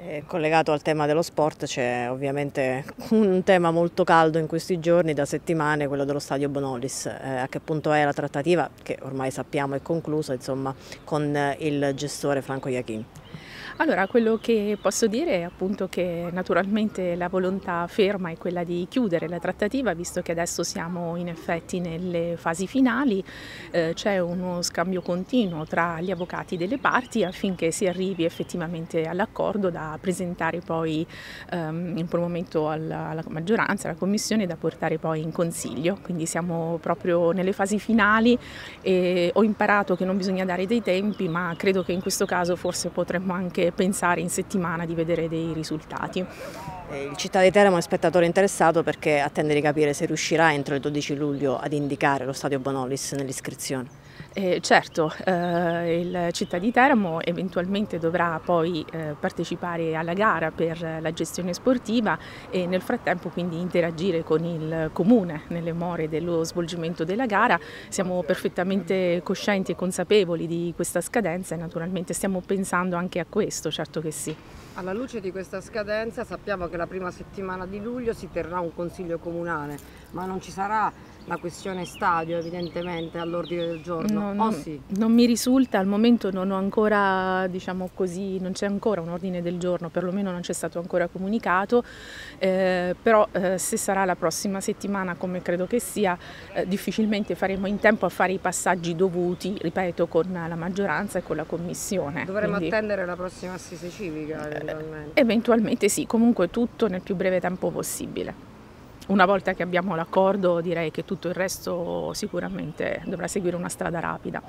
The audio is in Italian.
Eh, collegato al tema dello sport c'è ovviamente un tema molto caldo in questi giorni, da settimane, quello dello stadio Bonolis. Eh, a che punto è la trattativa, che ormai sappiamo è conclusa, insomma, con il gestore Franco Iachin? Allora, quello che posso dire è appunto che naturalmente la volontà ferma è quella di chiudere la trattativa, visto che adesso siamo in effetti nelle fasi finali, eh, c'è uno scambio continuo tra gli avvocati delle parti affinché si arrivi effettivamente all'accordo da presentare poi ehm, in un momento alla, alla maggioranza, alla Commissione, da portare poi in Consiglio. Quindi siamo proprio nelle fasi finali e ho imparato che non bisogna dare dei tempi, ma credo che in questo caso forse potremmo anche pensare in settimana di vedere dei risultati. Il città di Teramo è spettatore interessato perché attende di capire se riuscirà entro il 12 luglio ad indicare lo stadio Bonolis nell'iscrizione. Eh, certo, eh, il città di Teramo eventualmente dovrà poi eh, partecipare alla gara per la gestione sportiva e nel frattempo quindi interagire con il comune nelle more dello svolgimento della gara. Siamo perfettamente coscienti e consapevoli di questa scadenza e naturalmente stiamo pensando anche a questo, certo che sì. Alla luce di questa scadenza sappiamo che la prima settimana di luglio si terrà un consiglio comunale, ma non ci sarà la questione stadio evidentemente all'ordine del giorno. No, oh, sì. Non mi risulta, al momento non ho ancora, diciamo così, non c'è ancora un ordine del giorno, perlomeno non c'è stato ancora comunicato, eh, però eh, se sarà la prossima settimana come credo che sia, eh, difficilmente faremo in tempo a fare i passaggi dovuti, ripeto, con la maggioranza e con la commissione. Dovremmo Quindi, attendere la prossima assise civica eventualmente. Eventualmente sì, comunque tutto nel più breve tempo possibile. Una volta che abbiamo l'accordo direi che tutto il resto sicuramente dovrà seguire una strada rapida.